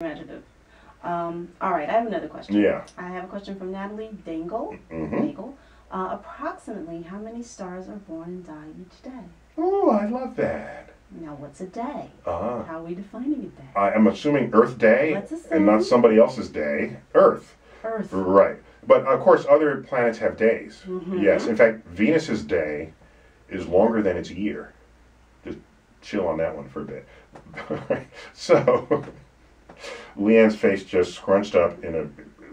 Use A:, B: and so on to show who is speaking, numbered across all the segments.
A: imaginative. Um, all right, I have another question.
B: Yeah.
A: I have a question from Natalie Dangle.
B: hmm
A: Dangle. Uh, approximately how many stars are born and die each day?
B: Oh, I love that.
A: Now, what's a day?
B: Ah.
A: How are we defining a day?
B: I am assuming Earth Day and not somebody else's day. Earth.
A: Earth.
B: Right. But of course, other planets have days.
A: Mhm.
B: Yes. In fact, Venus's day is longer than its year. Just chill on that one for a bit. so, Leighann's face just scrunched up in a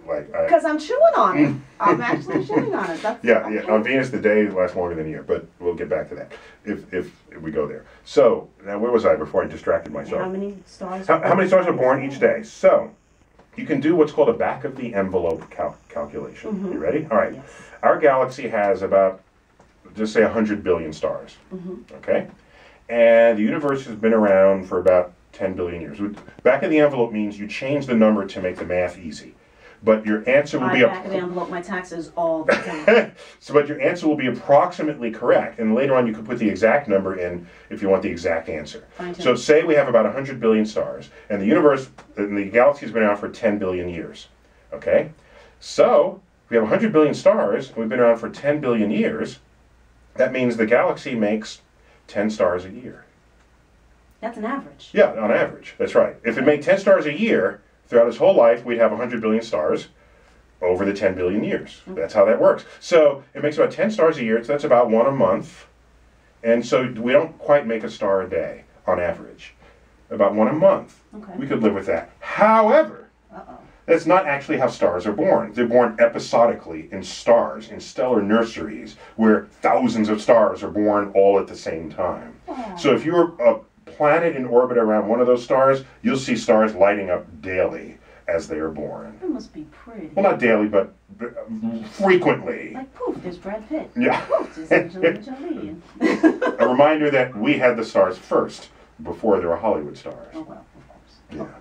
B: like.
A: Because I'm chewing on it. I'm actually chewing on it. That's
B: yeah, yeah. On Venus, the day lasts longer than a year, but we'll get back to that if if, if we go there. So now, where was I before I distracted myself?
A: How many stars?
B: How, how many stars are born each day? So, you can do what's called a back of the envelope cal- calculation.
A: Mhm.
B: You ready? All right.
A: Yes.
B: Our galaxy has about, just say, 100 billion stars.
A: Mhm.
B: Okay? And the universe has been around for about 10 billion years. Back of the envelope means you change the number to make the math easy. But your answer will be
A: back of the envelope my taxes all the time.
B: so, but your answer will be approximately correct, and later on you can put the exact number in if you want the exact answer. So say we have about 100 billion stars, and the universe, and the galaxy has been around for 10 billion years. Okay? So, if we have 100 billion stars, and we've been around for 10 billion years, that means the galaxy makes 10 stars a year.
A: That's an average.
B: Yeah, on average. That's right. If it made 10 stars a year, throughout its whole life, we'd have 100 billion stars over the 10 billion years. That's how that works. So it makes about 10 stars a year, so that's about one a month. And so we don't quite make a star a day on average. About one a month.
A: Okay.
B: We could live with that. However, that's not actually how stars are born. They're born episodically in stars, in stellar nurseries, where thousands of stars are born all at the same time. So if you're a planet in orbit around one of those stars, you'll see stars lighting up daily as they are born.
A: That must be pretty.
B: Well, not daily, but uh, frequently.
A: Like poof, there's Brad Pitt.
B: Yeah.
A: Poof, there's Angelina Jolie.
B: A reminder that we had the stars first before there were Hollywood stars.
A: oh well, of course.
B: Yeah.